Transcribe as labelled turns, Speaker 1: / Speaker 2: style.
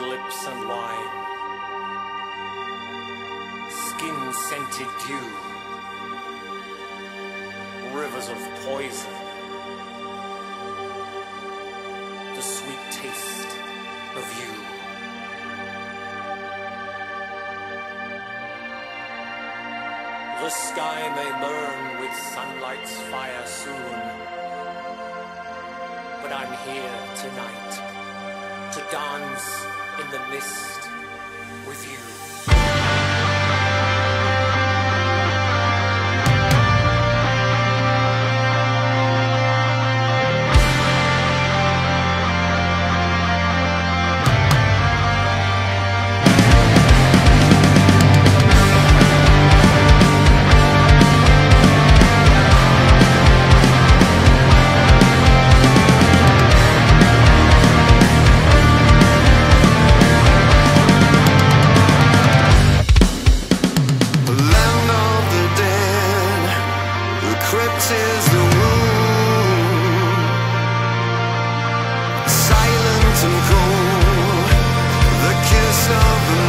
Speaker 1: Lips and wine. Skin scented dew. Rivers of poison. The sweet taste of you. The sky may burn with sunlight's fire soon. But I'm here tonight to dance in the mist with you. the kiss of